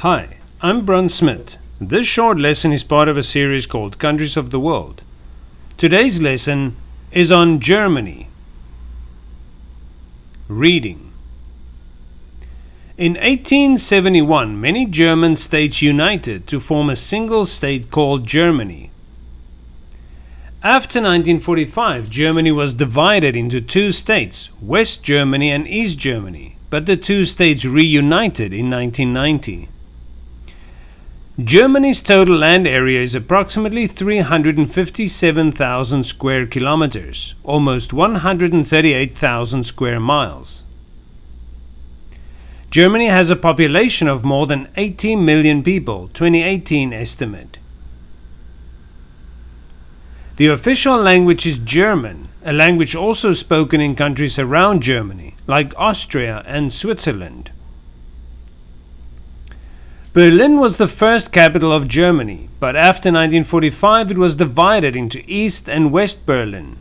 Hi, I'm Brun Smith. This short lesson is part of a series called Countries of the World. Today's lesson is on Germany. Reading In 1871, many German states united to form a single state called Germany. After 1945, Germany was divided into two states, West Germany and East Germany, but the two states reunited in 1990. Germany's total land area is approximately 357,000 square kilometers, almost 138,000 square miles. Germany has a population of more than 18 million people, 2018 estimate. The official language is German, a language also spoken in countries around Germany, like Austria and Switzerland. Berlin was the first capital of Germany, but after 1945 it was divided into East and West Berlin.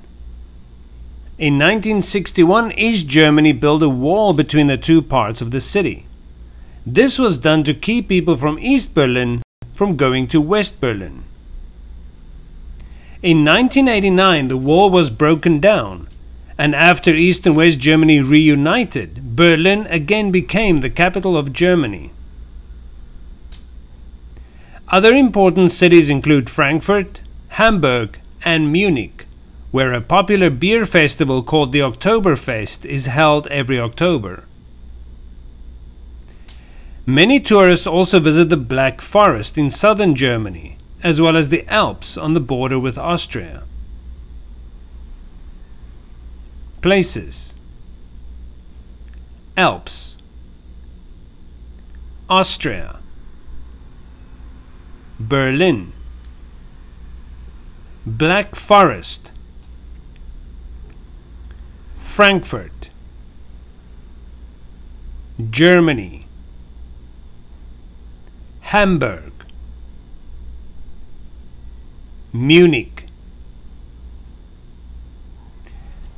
In 1961, East Germany built a wall between the two parts of the city. This was done to keep people from East Berlin from going to West Berlin. In 1989, the wall was broken down, and after East and West Germany reunited, Berlin again became the capital of Germany. Other important cities include Frankfurt, Hamburg, and Munich, where a popular beer festival called the Oktoberfest is held every October. Many tourists also visit the Black Forest in southern Germany, as well as the Alps on the border with Austria. Places Alps Austria Berlin Black Forest Frankfurt Germany Hamburg Munich.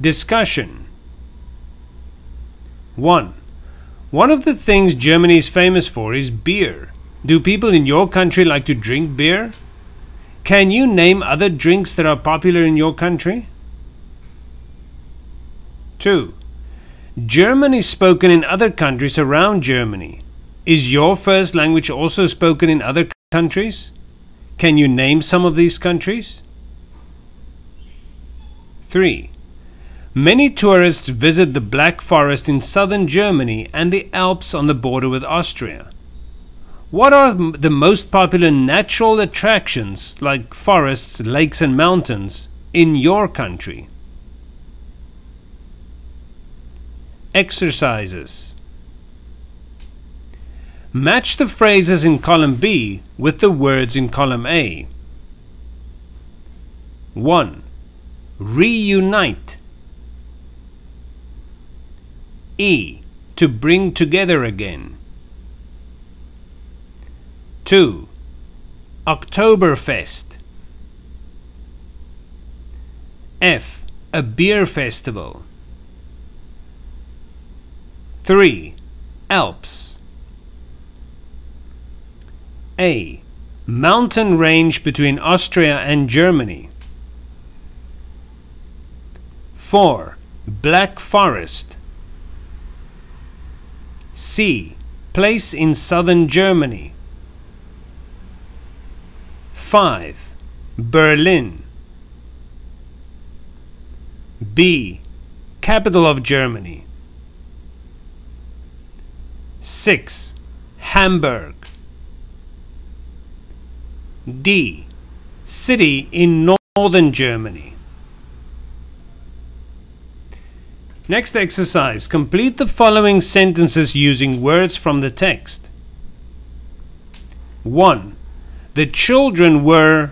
Discussion 1. One of the things Germany is famous for is beer. Do people in your country like to drink beer? Can you name other drinks that are popular in your country? 2. German is spoken in other countries around Germany. Is your first language also spoken in other countries? Can you name some of these countries? 3. Many tourists visit the Black Forest in southern Germany and the Alps on the border with Austria. What are the most popular natural attractions, like forests, lakes, and mountains, in your country? Exercises Match the phrases in column B with the words in column A. 1. Reunite. E. To bring together again. 2. Oktoberfest. F. A beer festival. 3. Alps. A. Mountain range between Austria and Germany. 4. Black Forest. C. Place in southern Germany. 5. Berlin. B. Capital of Germany. 6. Hamburg. D. City in northern Germany. Next exercise. Complete the following sentences using words from the text. 1. The children were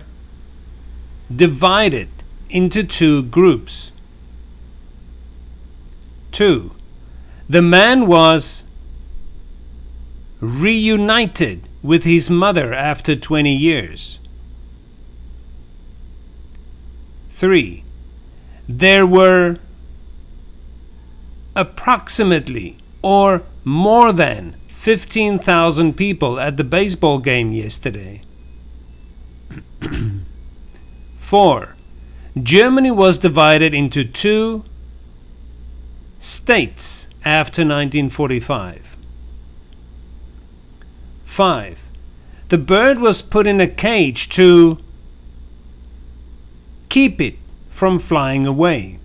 divided into two groups. 2. The man was reunited with his mother after 20 years. 3. There were approximately or more than 15,000 people at the baseball game yesterday. 4. Germany was divided into two states after 1945. 5. The bird was put in a cage to keep it from flying away.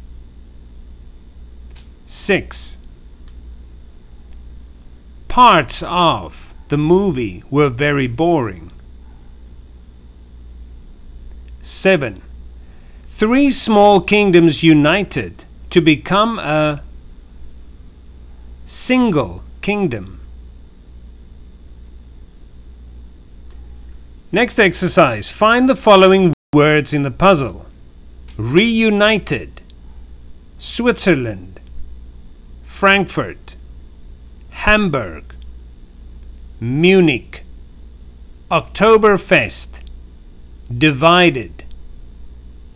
6. Parts of the movie were very boring. 7. Three small kingdoms united to become a single kingdom. Next exercise. Find the following words in the puzzle. Reunited. Switzerland. Frankfurt. Hamburg. Munich. Oktoberfest. Divided.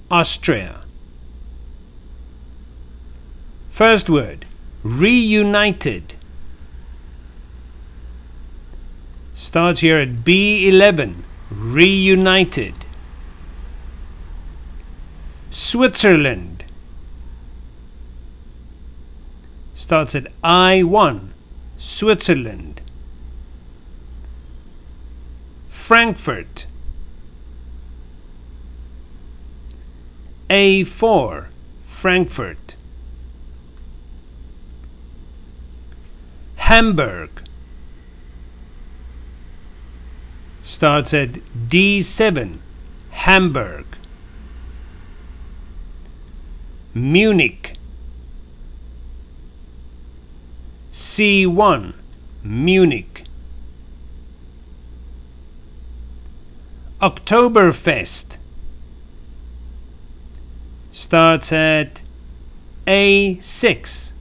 Austria. First word. Reunited. Starts here at B11. Reunited. Switzerland. Starts at I1. Switzerland. Frankfurt. A4. Frankfurt. Hamburg. Starts at D7. Hamburg. Munich. C1. Munich. Oktoberfest starts at A6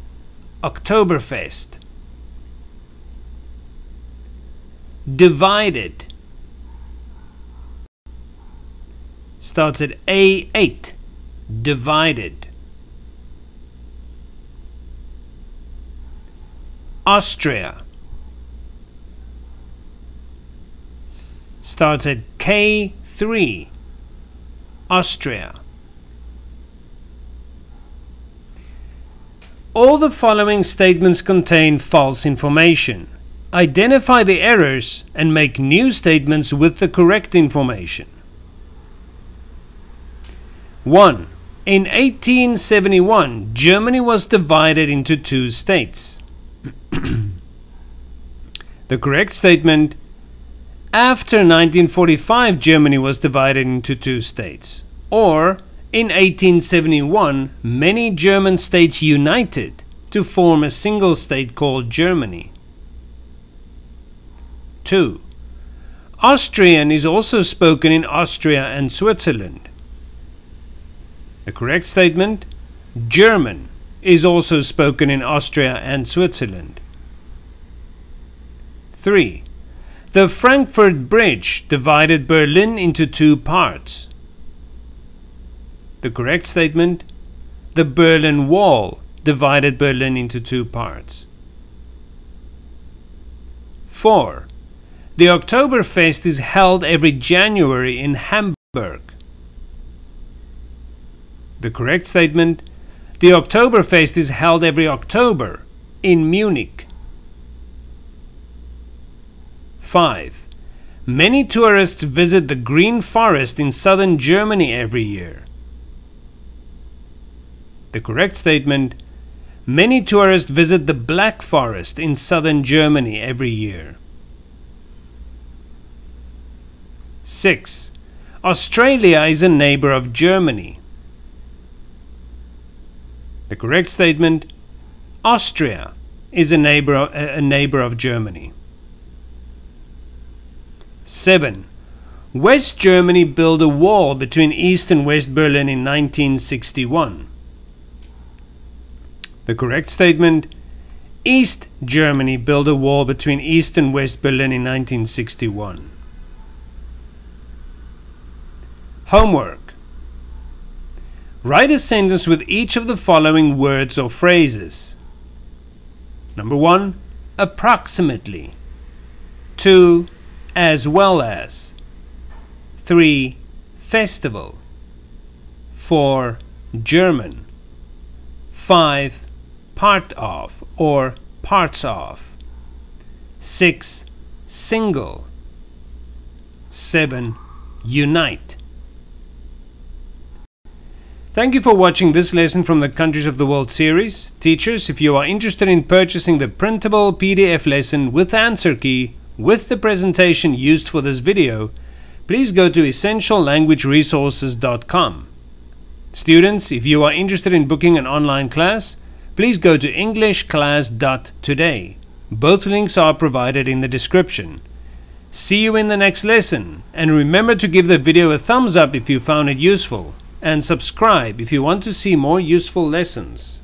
Oktoberfest. Divided. Starts at A8 divided. Austria. Starts at K3 Austria All the following statements contain false information. Identify the errors and make new statements with the correct information. 1. In 1871, Germany was divided into two states. the correct statement after 1945, Germany was divided into two states. Or in 1871, many German states united to form a single state called Germany. 2. Austrian is also spoken in Austria and Switzerland. The correct statement German is also spoken in Austria and Switzerland. 3. The Frankfurt Bridge divided Berlin into two parts. The correct statement the Berlin Wall divided Berlin into two parts. 4. The Oktoberfest is held every January in Hamburg. The correct statement The Oktoberfest is held every October in Munich. 5. Many tourists visit the Green Forest in southern Germany every year. The correct statement Many tourists visit the Black Forest in southern Germany every year. 6. Australia is a neighbor of Germany. The correct statement Austria is a neighbor, a neighbor of Germany. 7. West Germany built a wall between East and West Berlin in 1961. The correct statement East Germany built a wall between East and West Berlin in 1961. Homework Write a sentence with each of the following words or phrases. Number one, approximately. 2. As well as 3. Festival 4. German 5. Part of or parts of 6. Single 7. Unite Thank you for watching this lesson from the Countries of the World series. Teachers, if you are interested in purchasing the printable PDF lesson with answer key with the presentation used for this video, please go to essentiallanguageresources.com. Students, if you are interested in booking an online class, please go to englishclass.today. Both links are provided in the description. See you in the next lesson, and remember to give the video a thumbs up if you found it useful and subscribe if you want to see more useful lessons.